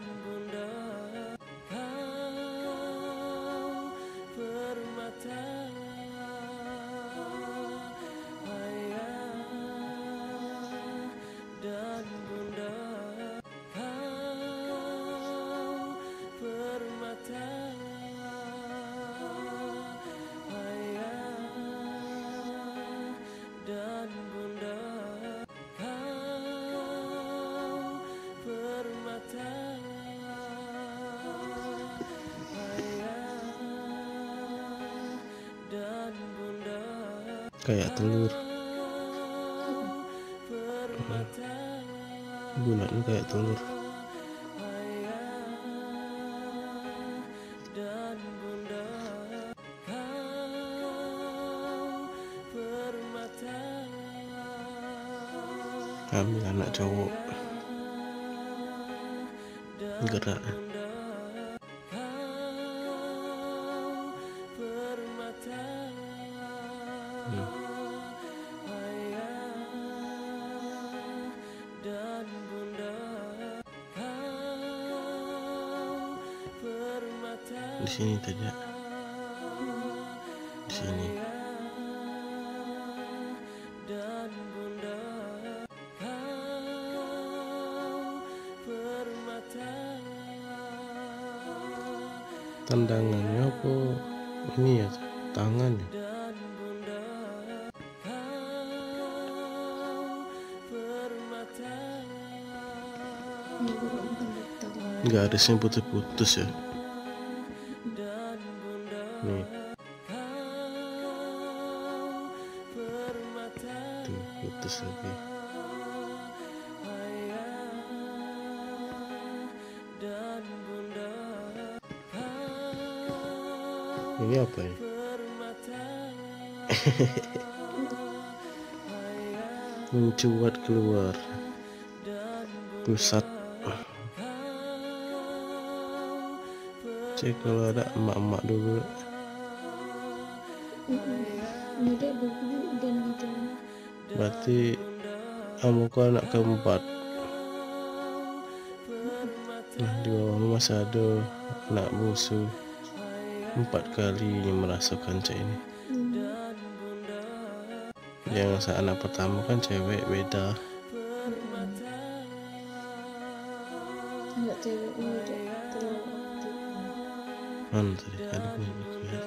bulan bunda kayak telur. Bulatnya kayak telur. Ambil anak cowok. Gerak di sini tidak di sini. Tendangannya apa? Ini ya tangan ya garisnya putus-putus ya. Nih. Tuh putus lagi. Ini apa ya mencuat keluar. Pusat cek kalau ada emak-emak dulu. Berarti kamu kok anak keempat? Nah di bawahmu masih ada anak musuh empat kali merasakan cek ini. Yang saat anak pertama kan cewek beda. Anak cewek. Mana tadi ada bunyi kayak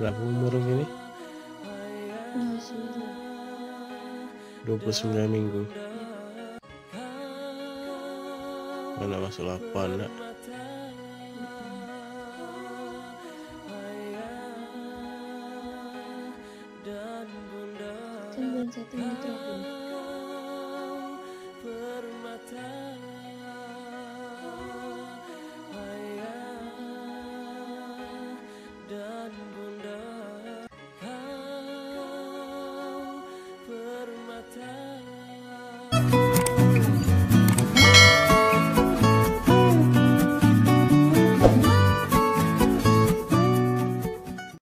berapa umur ini? 29 minggu. Mana masuk 8 nak? Kan bulan satu